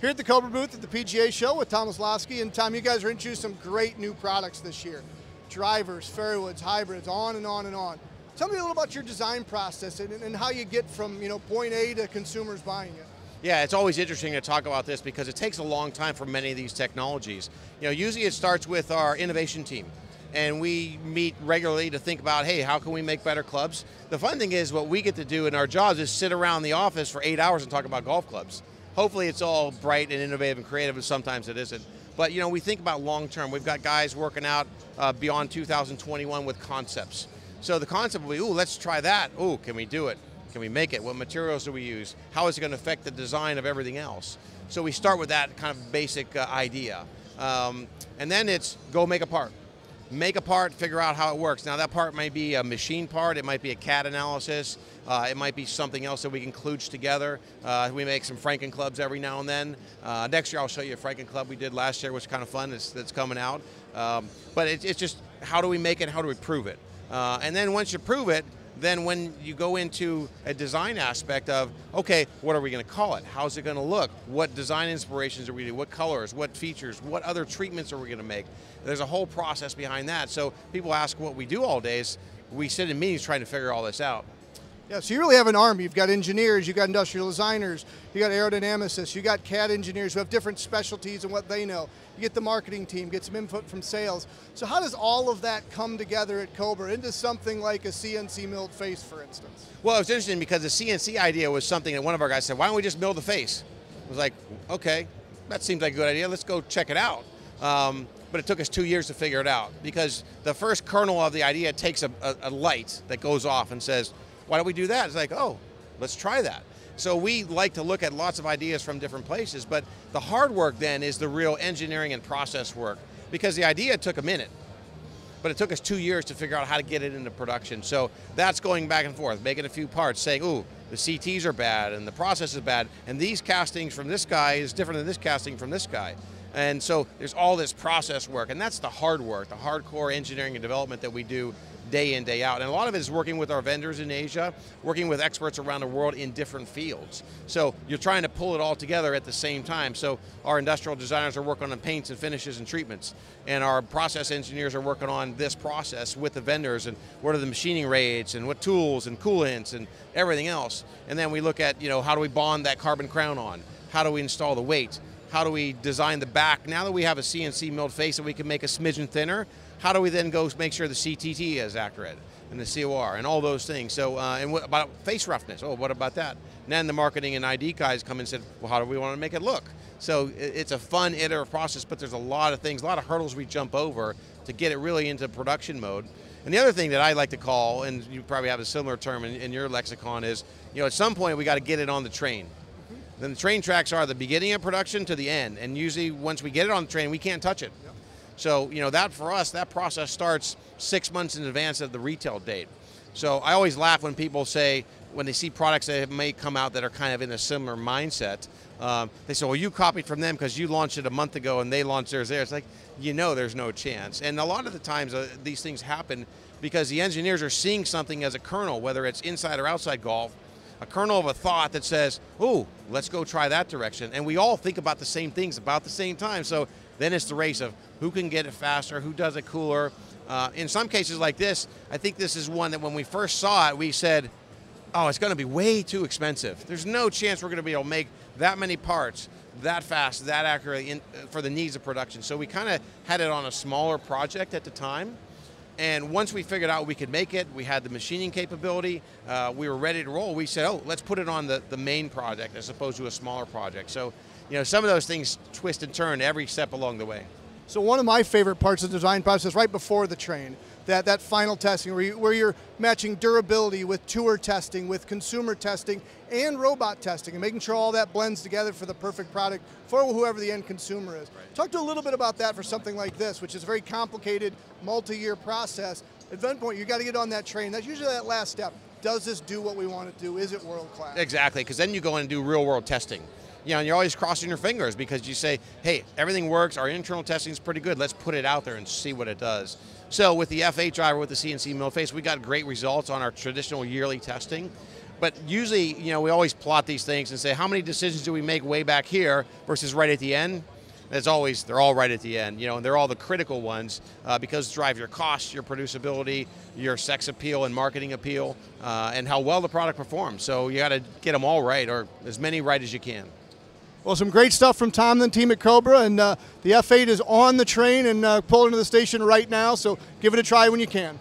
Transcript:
Here at the Cobra booth at the PGA show with Tom Olsavsky and Tom, you guys are introducing some great new products this year. Drivers, fairwoods, hybrids, on and on and on. Tell me a little about your design process and, and how you get from you know point A to consumers buying it. Yeah, it's always interesting to talk about this because it takes a long time for many of these technologies. You know, usually it starts with our innovation team and we meet regularly to think about, hey, how can we make better clubs? The fun thing is what we get to do in our jobs is sit around the office for eight hours and talk about golf clubs. Hopefully it's all bright and innovative and creative, and sometimes it isn't. But you know, we think about long term. We've got guys working out uh, beyond 2021 with concepts. So the concept will be, ooh, let's try that. Ooh, can we do it? Can we make it? What materials do we use? How is it going to affect the design of everything else? So we start with that kind of basic uh, idea. Um, and then it's go make a part make a part, figure out how it works. Now that part might be a machine part, it might be a CAD analysis, uh, it might be something else that we can kludge together. Uh, we make some Franken clubs every now and then. Uh, next year I'll show you a Franken club we did last year, which is kind of fun, it's, that's coming out. Um, but it, it's just how do we make it, how do we prove it? Uh, and then once you prove it, then when you go into a design aspect of, okay, what are we going to call it? How's it going to look? What design inspirations are we doing? What colors? What features? What other treatments are we going to make? There's a whole process behind that. So people ask what we do all days. We sit in meetings trying to figure all this out. Yeah, so you really have an army. You've got engineers, you've got industrial designers, you got aerodynamicists, you got CAD engineers who have different specialties and what they know. You get the marketing team, get some input from sales. So how does all of that come together at Cobra into something like a CNC milled face, for instance? Well, it was interesting because the CNC idea was something that one of our guys said, why don't we just mill the face? I was like, okay, that seems like a good idea. Let's go check it out. Um, but it took us two years to figure it out because the first kernel of the idea takes a, a, a light that goes off and says, why don't we do that? It's like, oh, let's try that. So we like to look at lots of ideas from different places, but the hard work then is the real engineering and process work because the idea took a minute, but it took us two years to figure out how to get it into production. So that's going back and forth, making a few parts, saying, ooh, the CTs are bad and the process is bad, and these castings from this guy is different than this casting from this guy. And so there's all this process work, and that's the hard work, the hardcore engineering and development that we do day in, day out. And a lot of it is working with our vendors in Asia, working with experts around the world in different fields. So you're trying to pull it all together at the same time. So our industrial designers are working on paints and finishes and treatments, and our process engineers are working on this process with the vendors and what are the machining rates and what tools and coolants and everything else. And then we look at, you know, how do we bond that carbon crown on? How do we install the weight? How do we design the back? Now that we have a CNC milled face that we can make a smidgen thinner, how do we then go make sure the CTT is accurate and the COR and all those things? So, uh, and what about face roughness? Oh, what about that? And then the marketing and ID guys come and said, well, how do we want to make it look? So it's a fun iterative process, but there's a lot of things, a lot of hurdles we jump over to get it really into production mode. And the other thing that I like to call, and you probably have a similar term in, in your lexicon, is you know at some point we got to get it on the train. Then the train tracks are the beginning of production to the end, and usually once we get it on the train, we can't touch it. Yep. So, you know, that for us, that process starts six months in advance of the retail date. So I always laugh when people say, when they see products that may come out that are kind of in a similar mindset, um, they say, well, you copied from them because you launched it a month ago and they launched theirs there. It's like, you know there's no chance. And a lot of the times uh, these things happen because the engineers are seeing something as a kernel, whether it's inside or outside golf, a kernel of a thought that says, oh, let's go try that direction. And we all think about the same things about the same time. So then it's the race of who can get it faster, who does it cooler. Uh, in some cases like this, I think this is one that when we first saw it, we said, oh, it's going to be way too expensive. There's no chance we're going to be able to make that many parts that fast, that accurately in, for the needs of production. So we kind of had it on a smaller project at the time. And once we figured out we could make it, we had the machining capability, uh, we were ready to roll, we said, oh, let's put it on the, the main project as opposed to a smaller project. So you know, some of those things twist and turn every step along the way. So one of my favorite parts of the design process right before the train, that, that final testing where, you, where you're matching durability with tour testing, with consumer testing, and robot testing, and making sure all that blends together for the perfect product for whoever the end consumer is. Right. Talk to a little bit about that for something like this, which is a very complicated, multi-year process. At that point, you got to get on that train. That's usually that last step. Does this do what we want to do? Is it world class? Exactly, because then you go in and do real world testing you know, you're always crossing your fingers because you say, hey, everything works, our internal testing is pretty good, let's put it out there and see what it does. So with the F8 driver with the CNC mill face, we got great results on our traditional yearly testing. But usually, you know, we always plot these things and say, how many decisions do we make way back here versus right at the end? As always, they're all right at the end, you know, and they're all the critical ones uh, because drive your costs, your producibility, your sex appeal and marketing appeal, uh, and how well the product performs. So you got to get them all right, or as many right as you can. Well, some great stuff from Tom and the team at Cobra, and uh, the F8 is on the train and uh, pulling to the station right now. So give it a try when you can.